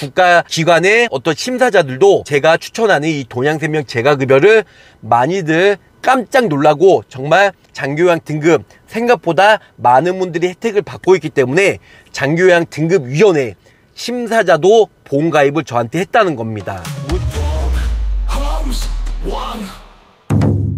국가기관의 어떤 심사자들도 제가 추천하는 이 동양생명 재가급여를 많이들 깜짝 놀라고 정말 장교양 등급 생각보다 많은 분들이 혜택을 받고 있기 때문에 장교양 등급위원회 심사자도 보험가입을 저한테 했다는 겁니다.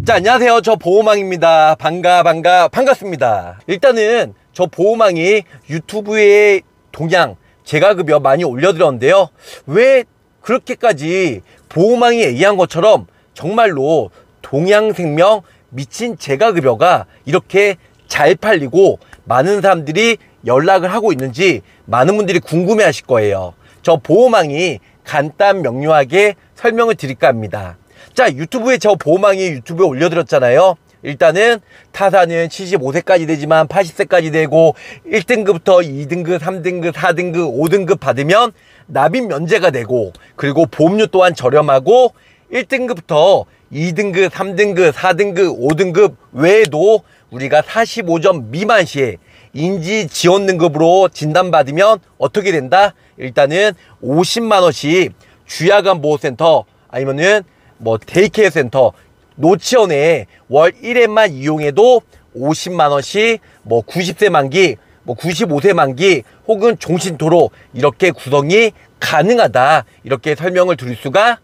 자, 안녕하세요. 저 보호망입니다. 반가, 반가, 반갑습니다. 일단은 저 보호망이 유튜브에 동양, 재가급여 많이 올려드렸는데요. 왜 그렇게까지 보호망이 얘기한 것처럼 정말로 동양생명 미친 재가급여가 이렇게 잘 팔리고 많은 사람들이 연락을 하고 있는지 많은 분들이 궁금해 하실 거예요. 저 보호망이 간단 명료하게 설명을 드릴까 합니다. 자, 유튜브에 저 보호망이 유튜브에 올려드렸잖아요. 일단은 타사는 75세까지 되지만 80세까지 되고 1등급부터 2등급, 3등급, 4등급, 5등급 받으면 납입 면제가 되고 그리고 보험료 또한 저렴하고 1등급부터 2등급, 3등급, 4등급, 5등급 외에도 우리가 45점 미만 시에 인지 지원 등급으로 진단받으면 어떻게 된다? 일단은 50만 원씩 주야간 보호센터 아니면은 뭐 day care 센터 노치원에 월 1회만 이용해도 50만 원씩 뭐 90세 만기 뭐 95세 만기 혹은 종신토록 이렇게 구성이 가능하다. 이렇게 설명을 드릴 수가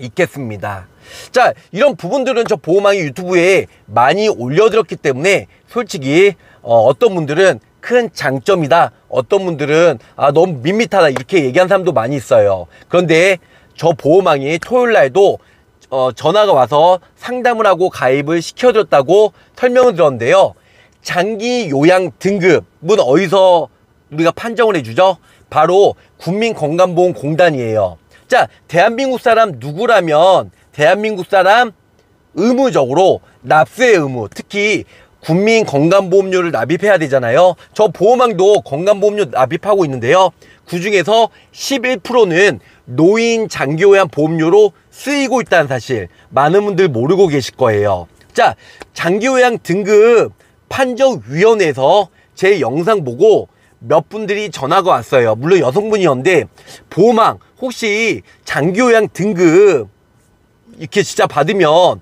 있겠습니다. 자 이런 부분들은 저 보호망이 유튜브에 많이 올려드렸기 때문에 솔직히 어, 떤 분들은 큰 장점이다. 어떤 분들은 아 너무 밋밋하다. 이렇게 얘기한 사람도 많이 있어요. 그런데 저 보호망이 토요일 날도 어, 전화가 와서 상담을 하고 가입을 시켜줬다고 설명을 들었는데요. 장기 요양 등급은 어디서 우리가 판정을 해주죠? 바로 국민건강보험공단이에요. 자, 대한민국 사람 누구라면 대한민국 사람 의무적으로 납세의 의무, 특히 국민건강보험료를 납입해야 되잖아요. 저 보호망도 건강보험료 납입하고 있는데요. 그 중에서 11%는 노인 장기요양 보험료로 쓰이고 있다는 사실 많은 분들 모르고 계실 거예요. 자, 장기요양 등급 판정위원회에서 제 영상 보고 몇 분들이 전화가 왔어요. 물론 여성분이었는데 보호망 혹시 장기요양 등급 이렇게 진짜 받으면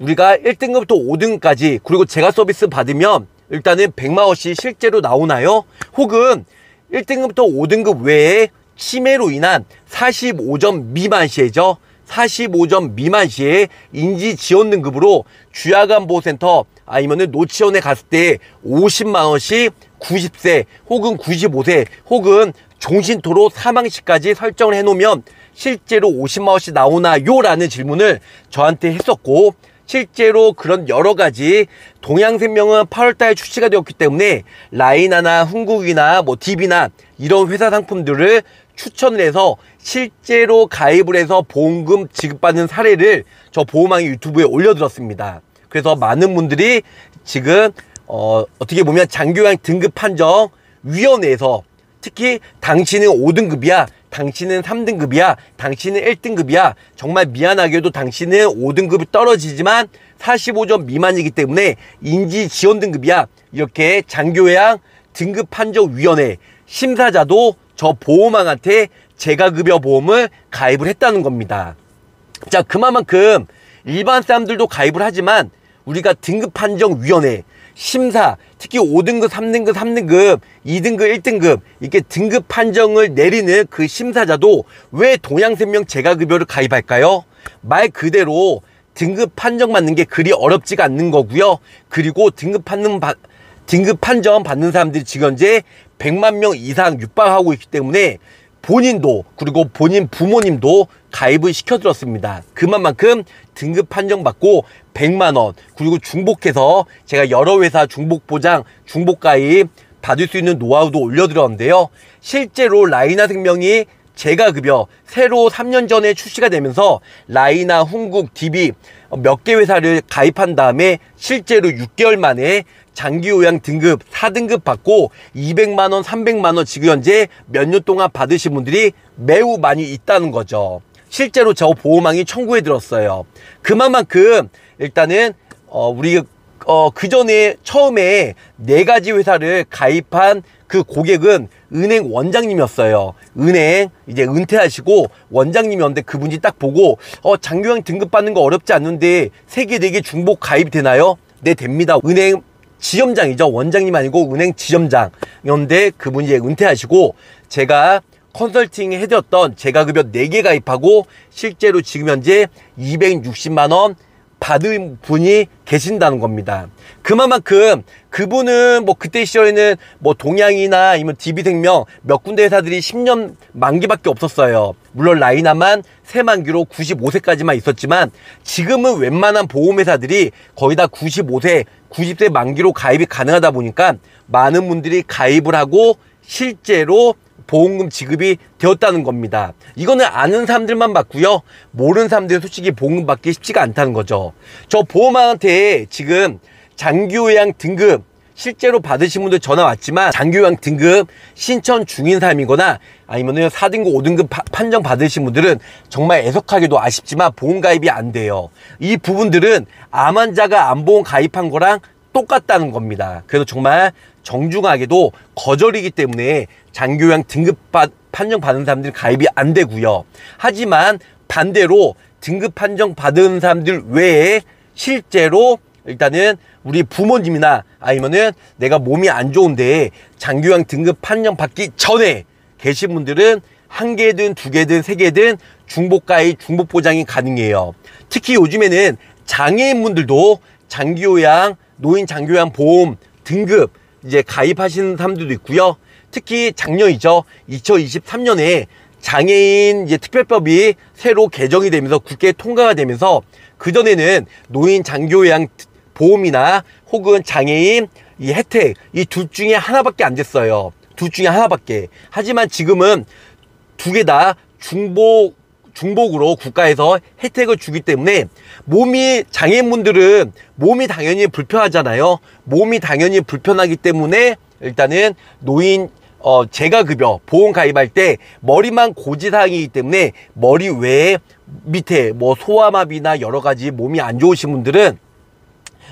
우리가 1등급부터 5등까지 그리고 제가 서비스 받으면 일단은 100만원씩 실제로 나오나요? 혹은 1등급부터 5등급 외에 치매로 인한 45점 미만 시에죠. 45점 미만 시에 인지 지원 등급으로 주야간 보호센터 아니면은 노치원에 갔을 때 50만 원씩 90세 혹은 95세 혹은 종신토로 사망시까지 설정을 해놓으면 실제로 50만 원씩 나오나요? 라는 질문을 저한테 했었고 실제로 그런 여러 가지 동양생명은 8월달에 출시가 되었기 때문에 라이나나 흥국이나 뭐 DB나 이런 회사 상품들을 추천을 해서 실제로 가입을 해서 보험금 지급받는 사례를 저 보호망이 유튜브에 올려드렸습니다. 그래서 많은 분들이 지금 어, 어떻게 보면 장교양 등급 판정 위원회에서 특히 당신은 5등급이야 당신은 3등급이야. 당신은 1등급이야. 정말 미안하게도 당신은 5등급이 떨어지지만 45점 미만이기 때문에 인지 지원 등급이야. 이렇게 장교양 등급 판정 위원회 심사자도 저 보호망한테 재가급여 보험을 가입을 했다는 겁니다. 자 그만큼 일반 사람들도 가입을 하지만 우리가 등급 판정 위원회 심사, 특히 5등급, 3등급, 3등급, 2등급, 1등급 이렇게 등급 판정을 내리는 그 심사자도 왜 동양생명 재가급여를 가입할까요? 말 그대로 등급 판정 받는 게 그리 어렵지가 않는 거고요. 그리고 등급 판정 받 등급 판정 받는 사람들이 지금 현재 100만 명 이상 육박하고 있기 때문에 본인도 그리고 본인 부모님도 가입을 시켜드렸습니다. 그만큼 등급 판정받고 100만원 그리고 중복해서 제가 여러 회사 중복보장 중복가입 받을 수 있는 노하우도 올려드렸는데요. 실제로 라이나 생명이 재가급여 새로 3년 전에 출시가 되면서 라이나, 훈국, DB 몇 개 회사를 가입한 다음에 실제로 6개월 만에 장기요양 등급 4등급 받고 200만원, 300만원 지금 현재 몇 년 동안 받으신 분들이 매우 많이 있다는 거죠. 실제로 저 보호망이 청구해 들었어요. 그만큼 일단은 어 우리 어, 그 전에 처음에 네 가지 회사를 가입한 그 고객은 은행 원장님이었어요. 은행 이제 은퇴하시고 원장님이었는데 그분이 딱 보고 어, 장교형 등급 받는 거 어렵지 않는데 세 개, 네개 중복 가입 되나요? 네, 됩니다. 은행 지점장이죠. 원장님 아니고 은행 지점장이었는데 그분이 이제 은퇴하시고 제가 컨설팅 해드렸던 제가급여 4개 가입하고 실제로 지금 현재 260만원 받은 분이 계신다는 겁니다. 그만큼 그분은 뭐 그때 시절에는 뭐 동양이나 아니면 DB생명 몇 군데 회사들이 10년 만기밖에 없었어요. 물론 라이나만 세만기로 95세까지만 있었지만 지금은 웬만한 보험회사들이 거의 다 95세, 90세 만기로 가입이 가능하다 보니까 많은 분들이 가입을 하고 실제로 보험금 지급이 되었다는 겁니다. 이거는 아는 사람들만 받고요. 모르는 사람들은 솔직히 보험금 받기 쉽지가 않다는 거죠. 저 보험한테 지금 장기요양 등급 실제로 받으신 분들 전화 왔지만 장기요양 등급 신청 중인 사람이거나 아니면 4등급, 5등급 파, 판정 받으신 분들은 정말 애석하게도 아쉽지만 보험 가입이 안 돼요. 이 부분들은 암 환자가 암보험 가입한 거랑 똑같다는 겁니다. 그래서 정말 정중하게도 거절이기 때문에 장교양 등급 받, 판정 받은 사람들 가입이 안 되고요. 하지만 반대로 등급 판정 받은 사람들 외에 실제로 일단은 우리 부모님이나 아니면은 내가 몸이 안 좋은데 장교양 등급 판정 받기 전에 계신 분들은 한 개든 두 개든 세 개든 중복가입 중복 보장이 가능해요. 특히 요즘에는 장애인분들도 장기요양 노인 장교양 보험 등급 이제 가입하시는 사람들도 있고요. 특히 작년이죠. 2023년에 장애인 이제 특별법이 새로 개정이 되면서 국회 통과가 되면서 그전에는 노인 장교양 보험이나 혹은 장애인 이 혜택 이 둘 중에 하나밖에 안 됐어요. 둘 중에 하나밖에. 하지만 지금은 두 개 다 중복 중복으로 국가에서 혜택을 주기 때문에 몸이 장애인분들은 몸이 당연히 불편하잖아요. 몸이 당연히 불편하기 때문에 일단은 노인 어, 재가급여 보험 가입할 때 머리만 고지사항이기 때문에 머리 외에 밑에 뭐 소아마비나 여러 가지 몸이 안 좋으신 분들은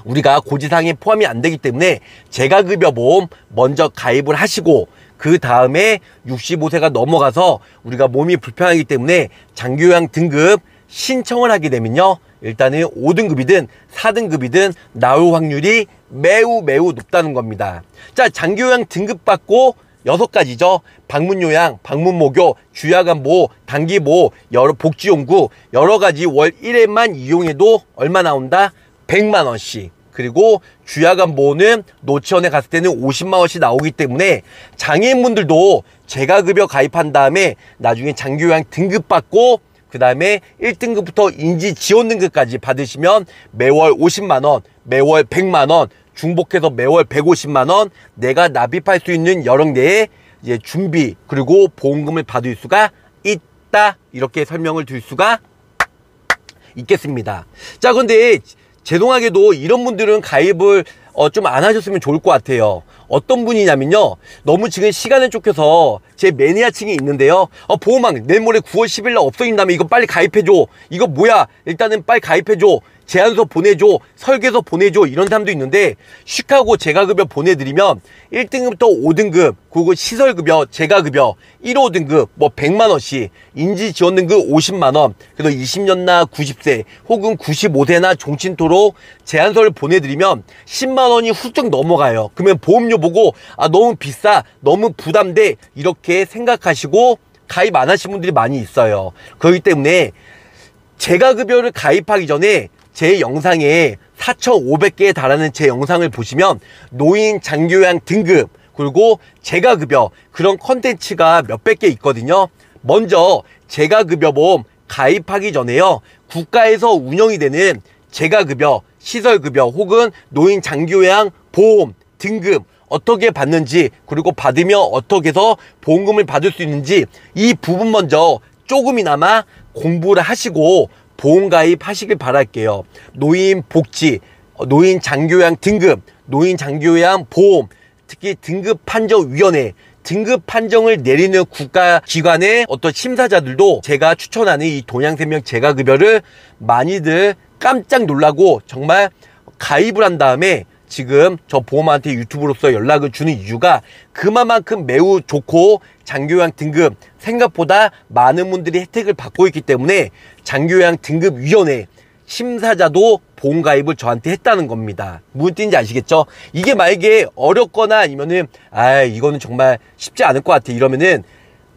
우리가 고지사항에 포함이 안 되기 때문에 재가급여 보험 먼저 가입을 하시고 그 다음에 65세가 넘어가서 우리가 몸이 불편하기 때문에 장교양 등급 신청을 하게 되면요. 일단은 5등급이든 4등급이든 나올 확률이 매우 매우 높다는 겁니다. 자, 장교양 등급 받고 여섯 가지죠. 방문요양, 방문모교, 주야간보, 단기보, 여러 복지용구 여러 가지 월 1회만 이용해도 얼마 나온다? 100만 원씩. 그리고 주야간보는 노치원에 갔을 때는 50만 원씩 나오기 때문에 장애인분들도 재가급여 가입한 다음에 나중에 장교양 등급 받고 그 다음에 1등급부터 인지 지원 등급까지 받으시면 매월 50만 원, 매월 100만 원, 중복해서 매월 150만 원 내가 납입할 수 있는 여력 내에 이제 준비 그리고 보험금을 받을 수가 있다 이렇게 설명을 드릴 수가 있겠습니다. 자, 근데 죄송하게도 이런 분들은 가입을 어, 좀 안 하셨으면 좋을 것 같아요. 어떤 분이냐면요. 너무 지금 시간을 쫓겨서 제 매니아층이 있는데요. 어, 보험왕 내일 모레 9월 10일 날 없어진다면 이거 빨리 가입해줘. 이거 뭐야? 일단은 빨리 가입해줘. 제안서 보내줘 설계서 보내줘 이런 사람도 있는데 시카고 재가급여 보내드리면 1등급부터 5등급 그리고 시설급여 재가급여 1호 등급 뭐 100만원씩 인지지원등급 50만원 그래서 20년나 90세 혹은 95세나 종친토로 제안서를 보내드리면 10만원이 훌쩍 넘어가요. 그러면 보험료 보고 아 너무 비싸 너무 부담돼 이렇게 생각하시고 가입 안 하신 분들이 많이 있어요. 그렇기 때문에 재가급여를 가입하기 전에 제 영상에 4,500개에 달하는 제 영상을 보시면 노인 장교양 등급 그리고 재가급여 그런 컨텐츠가 몇백 개 있거든요. 먼저 재가급여보험 가입하기 전에요. 국가에서 운영이 되는 재가급여, 시설급여 혹은 노인 장교양 보험 등급 어떻게 받는지 그리고 받으면 어떻게 해서 보험금을 받을 수 있는지 이 부분 먼저 조금이나마 공부를 하시고 보험 가입 하시길 바랄게요. 노인 복지, 노인 장교양 등급, 노인 장교양 보험, 특히 등급 판정 위원회, 등급 판정을 내리는 국가기관의 어떤 심사자들도 제가 추천하는 이 동양생명 재가급여를 많이들 깜짝 놀라고 정말 가입을 한 다음에 지금 저 보험한테 유튜브로서 연락을 주는 이유가 그만큼 매우 좋고 장교양 등급 생각보다 많은 분들이 혜택을 받고 있기 때문에 장교양 등급위원회 심사자도 보험 가입을 저한테 했다는 겁니다. 무슨 뜻인지 아시겠죠? 이게 만약에 어렵거나 아니면은 아 이거는 정말 쉽지 않을 것 같아 이러면은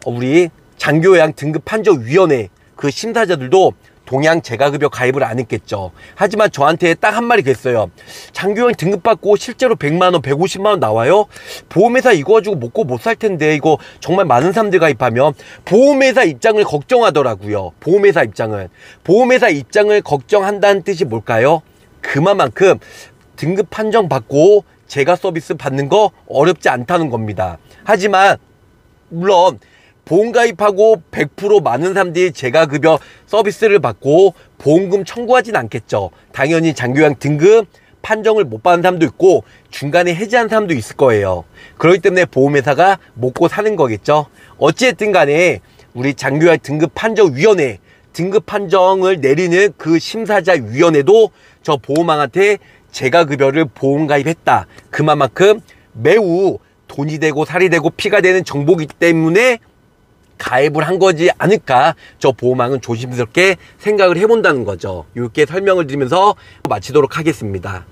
우리 장교양 등급 판정 위원회 그 심사자들도 동양 재가급여 가입을 안 했겠죠. 하지만 저한테 딱한 마리 그랬어요. 장교양 등급받고 실제로 100만원, 150만원 나와요? 보험회사 이거 가지고 먹고 못 살 텐데 이거 정말 많은 사람들 가입하면 보험회사 입장을 걱정하더라고요. 보험회사 입장을. 보험회사 입장을 걱정한다는 뜻이 뭘까요? 그만큼 등급 판정 받고 제가 서비스 받는 거 어렵지 않다는 겁니다. 하지만 물론 보험 가입하고 100% 많은 사람들이 재가급여 서비스를 받고 보험금 청구하진 않겠죠. 당연히 장교양 등급 판정을 못 받은 사람도 있고 중간에 해지한 사람도 있을 거예요. 그렇기 때문에 보험회사가 먹고 사는 거겠죠. 어찌됐든 간에 우리 장교양 등급 판정위원회 등급 판정을 내리는 그 심사자 위원회도 저 보험왕한테 재가급여를 보험 가입했다. 그만큼 매우 돈이 되고 살이 되고 피가 되는 정보기 때문에 가입을 한 거지 않을까? 저 보호망은 조심스럽게 생각을 해본다는 거죠. 이렇게 설명을 드리면서 마치도록 하겠습니다.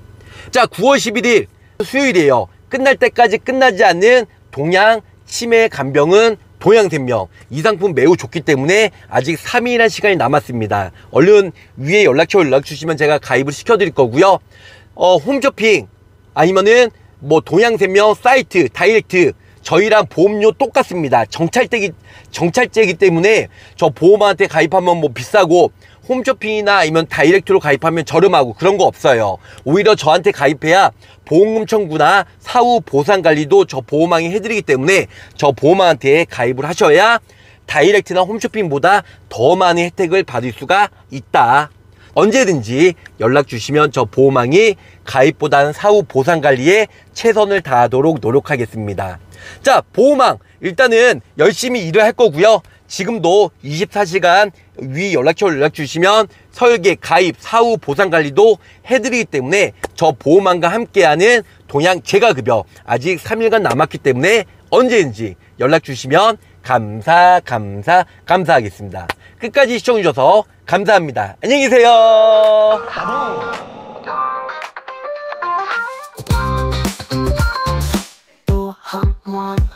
자 9월 11일 수요일이에요. 끝날 때까지 끝나지 않는 동양 치매 간병은 동양생명. 이 상품 매우 좋기 때문에 아직 3일이라는 시간이 남았습니다. 얼른 위에 연락처 연락 주시면 제가 가입을 시켜 드릴 거고요. 어, 홈쇼핑 아니면은 뭐 동양생명 사이트 다이렉트 저희랑 보험료 똑같습니다. 정찰제기, 정찰제이기 때문에 저 보험한테 가입하면 뭐 비싸고 홈쇼핑이나 아니면 다이렉트로 가입하면 저렴하고 그런 거 없어요. 오히려 저한테 가입해야 보험금 청구나 사후 보상 관리도 저 보험왕이 해드리기 때문에 저 보험왕한테 가입을 하셔야 다이렉트나 홈쇼핑보다 더 많은 혜택을 받을 수가 있다. 언제든지 연락 주시면 저 보험왕이 가입보다는 사후 보상 관리에 최선을 다하도록 노력하겠습니다. 자, 보험왕 일단은 열심히 일을 할 거고요. 지금도 24시간 위 연락처 연락 주시면 설계, 가입, 사후 보상 관리도 해드리기 때문에 저 보험왕과 함께하는 동양 재가급여 아직 3일간 남았기 때문에 언제든지 연락 주시면 감사, 감사, 감사하겠습니다. 끝까지 시청해주셔서 감사합니다. 안녕히 계세요. want